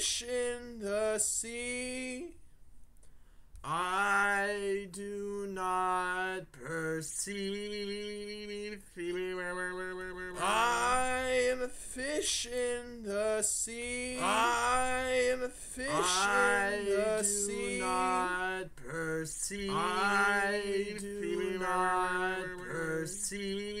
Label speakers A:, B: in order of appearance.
A: fish in the sea. I do not perceive. I am a fish in the sea. I am a fish
B: I
A: in the
B: do not perceive.
A: I do not perceive.